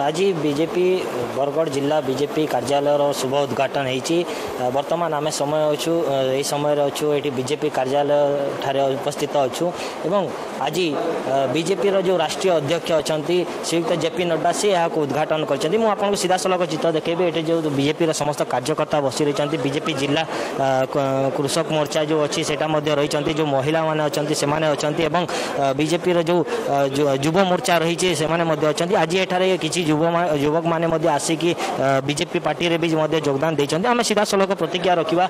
आज बीजेपी बरगढ़ जिला बीजेपी कार्यालय शुभ उद्घाटन हो बर्तमान आम समय अच्छु यही समय अच्छु ये बीजेपी कार्यालय ठार उपस्थित अच्छु एवं आज बीजेपी जो राष्ट्रीय अध्यक्ष अच्छा श्रीयुक्त जेपी नड्डा से यहाँ उद्घाटन कर सीधा सलख चित्र देखेबी ये जो बीजेपी समस्त कार्यकर्ता बसी रही बीजेपी जिला कृषक मोर्चा जो अच्छी से रही जो महिला मैंने अच्छा से बीजेपी जो युव मोर्चा रही है से आज यह किसी କିଛି ଯୁବ ଯୁବକମାନେ ମଧ୍ୟ ଆସିକି ବିଜେପି ପାର୍ଟିରେ ବି ମଧ୍ୟ ଯୋଗଦାନ ଦେଇଛନ୍ତି ଆମେ ସିଧାସଳଖ ପ୍ରତିକ୍ରିୟା ରଖିବା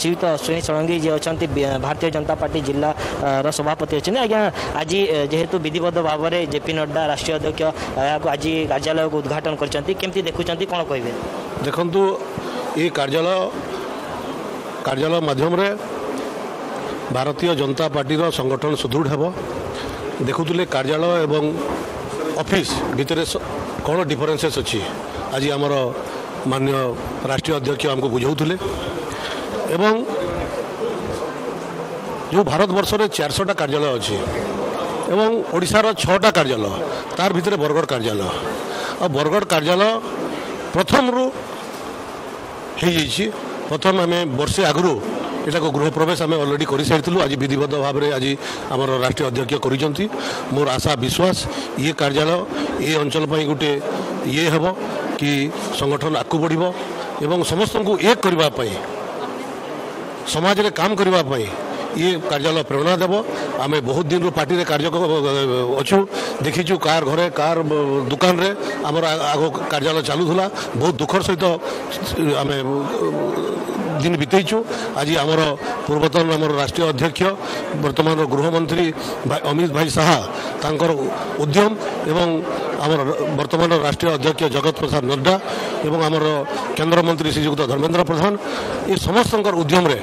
ଶ୍ରୀଯୁକ୍ତ ଅଶ୍ୱିନୀ ଷଡ଼ଙ୍ଗୀ ଯିଏ ଅଛନ୍ତି ଭାରତୀୟ ଜନତା ପାର୍ଟି ଜିଲ୍ଲାର ସଭାପତି ଅଛନ୍ତି ଆଜ୍ଞା ଆଜି ଯେହେତୁ ବିଧିବଦ୍ଧ ଭାବରେ ଜେପି ନଡ୍ଡା ରାଷ୍ଟ୍ରୀୟ ଅଧ୍ୟକ୍ଷ ଏହାକୁ ଆଜି କାର୍ଯ୍ୟାଳୟକୁ ଉଦ୍ଘାଟନ କରିଛନ୍ତି କେମିତି ଦେଖୁଛନ୍ତି କ'ଣ କହିବେ ଦେଖନ୍ତୁ ଏ କାର୍ଯ୍ୟାଳୟ କାର୍ଯ୍ୟାଳୟ ମାଧ୍ୟମରେ ଭାରତୀୟ ଜନତା ପାର୍ଟିର ସଂଗଠନ ସୁଦୃଢ଼ ହେବ ଦେଖୁଥିଲେ କାର୍ଯ୍ୟାଳୟ ଏବଂ অফিস ভিতরে কোন ডিফরেন্সেস অছি আজ আমার মাননীয় রাষ্ট্রীয় অধ্যক্ষ আমি বুঝাউলে এবং যে ভারতবর্ষের চারশোটা কার্যালয় অ এবং ওড়শার ছটা কার্যালয় তার ভিতরে বরগড় কার্যালয় আর বরগড় কার্যালয় প্রথমরু হয়ে যাই প্রথম আমি বর্ষে আগর ଏଟାକୁ ଗୃହପ୍ରବେଶ ଆମେ ଅଲରେଡ଼ି କରିସାରିଥିଲୁ ଆଜି ବିଧିବଦ୍ଧ ଭାବରେ ଆଜି ଆମର ରାଷ୍ଟ୍ରୀୟ ଅଧ୍ୟକ୍ଷ କରିଛନ୍ତି ମୋର ଆଶା ବିଶ୍ୱାସ ଇଏ କାର୍ଯ୍ୟାଳୟ ଏ ଅଞ୍ଚଳ ପାଇଁ ଗୋଟିଏ ଇଏ ହେବ କି ସଂଗଠନ ଆଗକୁ ବଢ଼ିବ ଏବଂ ସମସ୍ତଙ୍କୁ ଏକ କରିବା ପାଇଁ ସମାଜରେ କାମ କରିବା ପାଇଁ ଇଏ କାର୍ଯ୍ୟାଳୟ ପ୍ରେରଣା ଦେବ ଆମେ ବହୁତ ଦିନରୁ ପାର୍ଟିରେ କାର୍ଯ୍ୟ ଅଛୁ ଦେଖିଛୁ କାହାର ଘରେ କାହାର ଦୋକାନରେ ଆମର ଆଗ କାର୍ଯ୍ୟାଳୟ ଚାଲୁଥିଲା ବହୁତ ଦୁଃଖର ସହିତ ଆମେ ଦିନ ବିତେଇଛୁ ଆଜି ଆମର ପୂର୍ବତନ ଆମର ରାଷ୍ଟ୍ରୀୟ ଅଧ୍ୟକ୍ଷ ବର୍ତ୍ତମାନର ଗୃହମନ୍ତ୍ରୀ ଅମିତ ଭାଇ ଶାହା ତାଙ୍କର ଉଦ୍ୟମ ଏବଂ ଆମର ବର୍ତ୍ତମାନର ରାଷ୍ଟ୍ରୀୟ ଅଧ୍ୟକ୍ଷ ଜଗତ ପ୍ରସାଦ ନଡ୍ଡା ଏବଂ ଆମର କେନ୍ଦ୍ରମନ୍ତ୍ରୀ ଶ୍ରୀଯୁକ୍ତ ଧର୍ମେନ୍ଦ୍ର ପ୍ରଧାନ ଏ ସମସ୍ତଙ୍କର ଉଦ୍ୟମରେ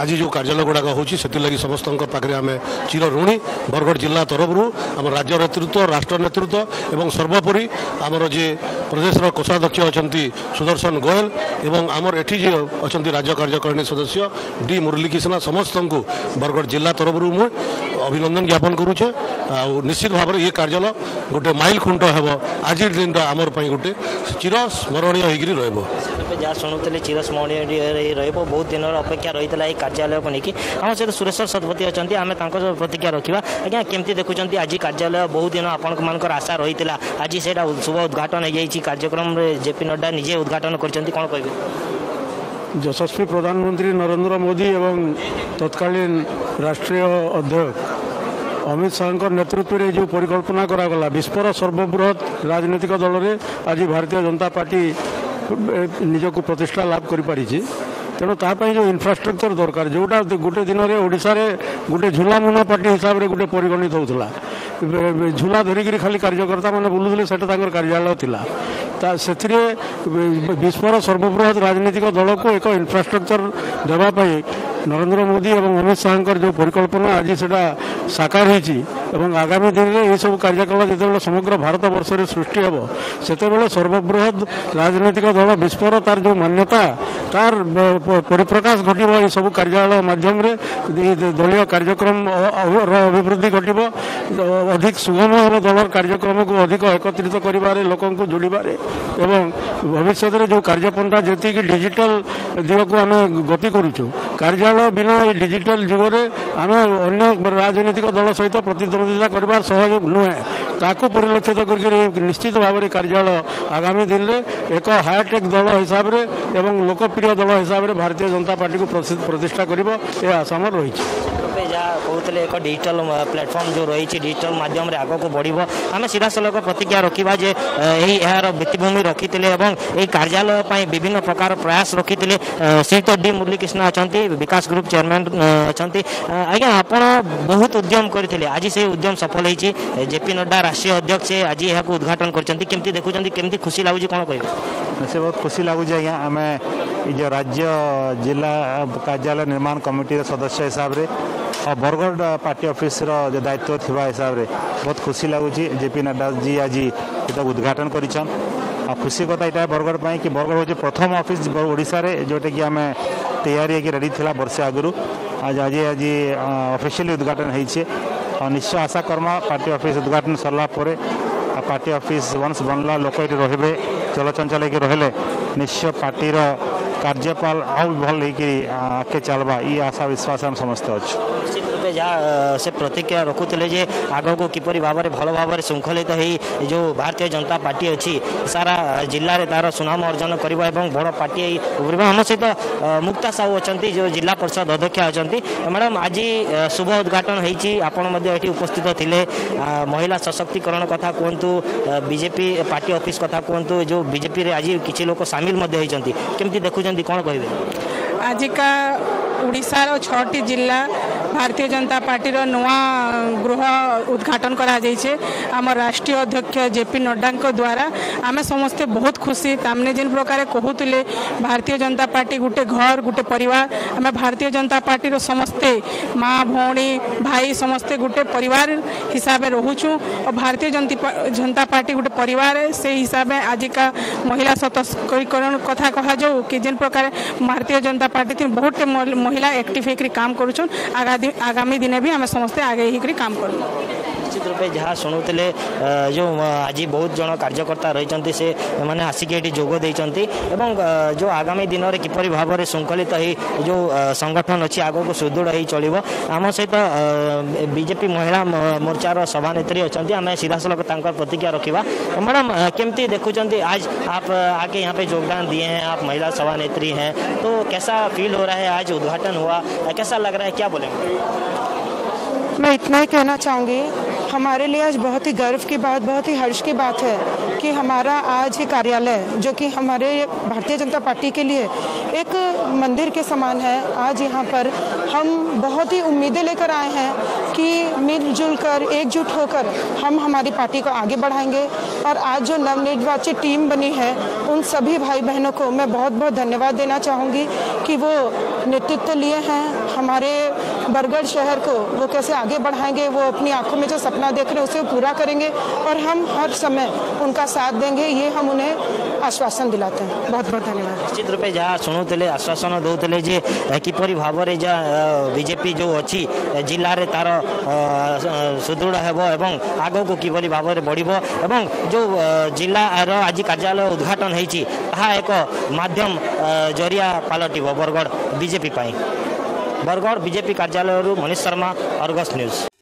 আজ যে কার্যালয় গুড়া হচ্ছে সেগে সমস্ত পাখে আমি চির ঋণী বরগড় জেলা তরফর আমার রাজ্য নেতৃত্ব রাষ্ট্র নেতৃত্ব এবং সর্বোপরি আমার যে প্রদেশের কোষাধ্যক্ষ অনেক সুদর্শন গোয়েল এবং আমার এটি যে অনেক রাজ্য কার্যকারিণী সদস্য ডি মুরলীকৃষ্ণ সমস্ত বরগড় জেলা তরফর মু অভিনন্দন জ্ঞাপন করুছে নিশ্চিত ভাবে ইয়ে কার্যালয় গোটে মাইল খুঁট হব আজি দিনটা আমার গোটে চিরস্মরণীয় হয়েকি রহব যা শুণুলে চিরস্মরণীয় রহব বহু দিনর অপেক্ষা রয়েছে এই কার্যালয়কে নিয়ে আমার সহ সুরেশ্বর শতপথী অনেক আমি তাঁর প্রতীক্ষা রাখা আজ্ঞা কমিটি দেখুম আজ কার্যালয় বহু দিন আপনার আশা রয়েছে আজ সেটা শুভ উদ্ঘাটন হয়ে যাই কার্যক্রমে জেপি নড্ডা নিজে উদ্ঘাটন করছেন কোণ কে যশস্বী প্ৰধানমন্ত্ৰী নৰেন্দ্ৰ মোদী আৰু তৎকালীন ৰাষ্ট্ৰীয় অধ্যক্ষ অমিত শাহ নেতৃত্বেৰ এই পৰিকল্পনা পৰিকল্পনা কৰা গলা বিস্ফোৰ সৰ্ববৃহৎ ৰাজনৈতিক দলৰে আজ ভাৰতীয় জনতা পাৰ্টি নিজক প্ৰতিষ্ঠা লাভ করে পারিছি তেমন তাপাই যে ইনফ্রাষ্ট্রকচর দরকার যেটা গোটে দিনের গোটেই গোটে ঝুলামুনা পার্টি হিসাবে গোটে পরিগণিত হোলা ଝୁଲା ଧରିକିରି ଖାଲି କାର୍ଯ୍ୟକର୍ତ୍ତାମାନେ ବୁଲୁଥିଲେ ସେଟା ତାଙ୍କର କାର୍ଯ୍ୟାଳୟ ଥିଲା ସେଥିରେ ବିଶ୍ୱର ସର୍ବବୃହତ ରାଜନୈତିକ ଦଳକୁ ଏକ ଇନଫ୍ରାଷ୍ଟ୍ରକ୍ଚର ଦେବା ପାଇଁ ନରେନ୍ଦ୍ର ମୋଦି ଏବଂ ଅମିତ ଶାହାଙ୍କର ଯେଉଁ ପରିକଳ୍ପନା ଆଜି ସେଟା ସାକାର ହୋଇଛି এবং ଆଗାମୀ ଦିନରେ ଏହିସବୁ କାର୍ଯ୍ୟକଳାପ ଯେତେବେଳେ ସମଗ୍ର ଭାରତବର୍ଷରେ ସୃଷ୍ଟି ହେବ ସେତେବେଳେ ସର୍ବବୃହତ ରାଜନୈତିକ ଦଳ ବିସ୍ଫୋର ତାର ଯେଉଁ ମାନ୍ୟତା ତାର ପରିପ୍ରକାଶ ଘଟିବ ଏହିସବୁ କାର୍ଯ୍ୟାଳୟ ମାଧ୍ୟମରେ ଦଳୀୟ କାର୍ଯ୍ୟକ୍ରମର ଅଭିବୃଦ୍ଧି ଘଟିବ ଅଧିକ ସୁଗମ ହେବ ଦଳର କାର୍ଯ୍ୟକ୍ରମକୁ ଅଧିକ ଏକତ୍ରିତ କରିବାରେ ଲୋକଙ୍କୁ ଯୋଡ଼ିବାରେ ଏବଂ ଭବିଷ୍ୟତରେ ଯେଉଁ କାର୍ଯ୍ୟପନ୍ଥା ଯେତିକି ଡିଜିଟାଲ ଦିଗକୁ ଆମେ ଗତି କରୁଛୁ କାର୍ଯ୍ୟାଳୟ ବିନା ଏହି ଡିଜିଟାଲ ଯୁଗରେ ଆମେ ଅନ୍ୟ ରାଜନୈତିକ ଦଳ ସହିତ ପ୍ରତିଦ୍ୱନ୍ଦ୍ୱିତା କରିବା ସହଜ ନୁହେଁ ତାକୁ ପରିଲକ୍ଷିତ କରିକିରି ନିଶ୍ଚିତ ଭାବରେ କାର୍ଯ୍ୟାଳୟ ଆଗାମୀ ଦିନରେ ଏକ ହାଇଟେକ୍ ଦଳ ହିସାବରେ ଏବଂ ଲୋକପ୍ରିୟ ଦଳ ହିସାବରେ ଭାରତୀୟ ଜନତା ପାର୍ଟିକୁ ପ୍ରତିଷ୍ଠା କରିବ ଏ ଆଶା ମୋର ରହିଛି যা কৌলে এক ডিজিটাল প্ল্যাটফর্ম যে রয়েছে ডিজিটাল মাধ্যমে আগুক বড়ব আমি সিধাসলখ প্রতিজ্ঞা রাখা যে এই এর ভিত্তিভূমি রক্ষি এবং এই কার্যালয় বিভিন্ন প্রকার প্রয়াস রক্ষি শ্রী তো ডি মুরলীকৃষ্ণ অনেক বিকাশ গ্রুপ চেয়ারম্যান অনেক আজ্ঞা আপনার বহুত উদ্যম করে আজ সেই উদ্যম সফল হয়েছে জেপি নড্ডা রাষ্ট্রীয় অধ্যক্ষ আজ এখন উদ্ঘাটন করছেন কেমতি দেখুছেন কেমতি খুশি লাগুছে কোণ কহ সে বহুত খুশি লাগুছে আজ্ঞা আমি যে রাজ্য জেলা কার্যালয় নির্মাণ কমিটির সদস্য হিসাবে বরগড় পার্টি অফিসর যে দায়িত্ব থাকা হিসাবে বহুত খুশি লাগুছি জেপি নাড্ডা জি আজ এটা উদ্ঘাটন করেছেন খুশি কথা এটা বরগড় পাই কি বরগড় হচ্ছে প্রথম অফিস ওড়িশার যেটা কি আমি তৈয়ারি হয়ে রেডি লা বর্ষে আগর আজ আজ আজ অফিসিয়ালি উদ্ঘাটন হয়েছে নিশ্চয় আশা কর্মা পার্টি অফিস উদ্ঘাটন সরলা পরে পার্টি অফিস ওয়ান্স বনলা লোক এটি রহবে চলচঞ্চল হয়ে রহলে নিশ্চয় পার্টির कार्यपाल आउ भल लेके चलवा ये आशा विश्वास हम समस्त अच्छे ଭାବେ ଯାହା ସେ ପ୍ରତିକ୍ରିୟା ରଖୁଥିଲେ ଯେ ଆଗକୁ କିପରି ଭାବରେ ଭଲ ଭାବରେ ଶୃଙ୍ଖଳିତ ହେଇ ଯେଉଁ ଭାରତୀୟ ଜନତା ପାର୍ଟି ଅଛି ସାରା ଜିଲ୍ଲାରେ ତାର ସୁନାମ ଅର୍ଜନ କରିବ ଏବଂ ବଡ଼ ପାର୍ଟି ଉଭରିବ ଆମ ସହିତ ମୁକ୍ତା ସାହୁ ଅଛନ୍ତି ଯେଉଁ ଜିଲ୍ଲା ପରିଷଦ ଅଧ୍ୟକ୍ଷା ଅଛନ୍ତି ମ୍ୟାଡ଼ାମ୍ ଆଜି ଶୁଭ ଉଦ୍ଘାଟନ ହେଇଛି ଆପଣ ମଧ୍ୟ ଏଠି ଉପସ୍ଥିତ ଥିଲେ ମହିଳା ସଶକ୍ତିକରଣ କଥା କୁହନ୍ତୁ ବିଜେପି ପାର୍ଟି ଅଫିସ୍ କଥା କୁହନ୍ତୁ ଯେଉଁ ବିଜେପିରେ ଆଜି କିଛି ଲୋକ ସାମିଲ ମଧ୍ୟ ହେଇଛନ୍ତି କେମିତି ଦେଖୁଛନ୍ତି କ'ଣ କହିବେ ଆଜିକା ଓଡ଼ିଶାର ଛଅଟି ଜିଲ୍ଲା ଭାରତୀୟ ଜନତା ପାର୍ଟିର ନୂଆ ଗୃହ ଉଦ୍ଘାଟନ କରାଯାଇଛି ଆମ ରାଷ୍ଟ୍ରୀୟ ଅଧ୍ୟକ୍ଷ ଜେପି ନଡ୍ଡାଙ୍କ ଦ୍ୱାରା ଆମେ ସମସ୍ତେ ବହୁତ ଖୁସି ତାମାନେ ଯେନ୍ ପ୍ରକାର କହୁଥିଲେ ଭାରତୀୟ ଜନତା ପାର୍ଟି ଗୋଟେ ଘର ଗୋଟେ ପରିବାର ଆମେ ଭାରତୀୟ ଜନତା ପାର୍ଟିର ସମସ୍ତେ ମା ଭଉଣୀ ଭାଇ ସମସ୍ତେ ଗୋଟେ ପରିବାର ହିସାବରେ ରହୁଛୁ ଓ ଭାରତୀୟ ଜନତା ପାର୍ଟି ଗୋଟେ ପରିବାର ସେଇ ହିସାବରେ ଆଜିକା ମହିଳା ସତସ୍କରୀକରଣ କଥା କୁହାଯାଉ କି ଯେନ୍ ପ୍ରକାର ଭାରତୀୟ ଜନତା ପାର୍ଟି ବହୁତଟେ महिला एक्टिव होकर काम करुन आगामी दिन भी आम समस्ते आगे होकर काम करूँ निश्चित रूपे जहाँ शुणुते जो आज बहुत जन कार्यकर्ता रही से मैंने आसिक ये जोग देते जो आगामी दिन में किपर भाव में श्रृंखलित जो संगठन अच्छी आग को सुदृढ़ चल आम सहित बीजेपी महिला मोर्चार सभा नेत्री अच्छा आम सीधा सल प्रतिज्ञा रखा मैडम केमती देखुं आज आप आगे यहाँ पे योगदान दिए हैं आप महिला सभानेत्री हैं तो कैसा फील हो रहा है आज उद्घाटन हुआ कैसा लग रहा है क्या बोलेंगे मैं इतना ही कहना चाहूँगी हमारे लिए आज बहुत ही गर्व की बात बहुत ही हर्ष की बात है कि हमारा आज ये कार्यालय जो कि हमारे भारतीय जनता पार्टी के लिए एक मंदिर के समान है आज यहाँ पर हम बहुत ही उम्मीदें लेकर आए हैं कि मिलजुल कर एकजुट होकर हम हमारी पार्टी को आगे बढ़ाएंगे और आज जो नवनिर्वाचित टीम बनी है उन सभी भाई बहनों को मैं बहुत बहुत धन्यवाद देना चाहूँगी कि वो नेतृत्व लिए हैं हमारे बरगढ़ शहर को वो कैसे आगे बढ़ाएंगे वो अपनी आंखों में जो सपना देख रहे हैं उसे पूरा करेंगे और हम हर समय उनका साथ देंगे ये हम उन्हें आश्वासन दिलाते हैं बहुत बहुत धन्यवाद निश्चित रूपे जहाँ शुणुले आश्वासन दूसरे जे किपर भाव में बीजेपी जो अच्छी जिले में तार सुदृढ़ होग को किप भाव में बढ़ जो जिलार आज कार्यालय उद्घाटन होती एक माध्यम जरिया पलटिव बरगढ़ बीजेपी बरगढ बिजेपी कार्यालयहरू मनिष शर्मा अर्गस न्युज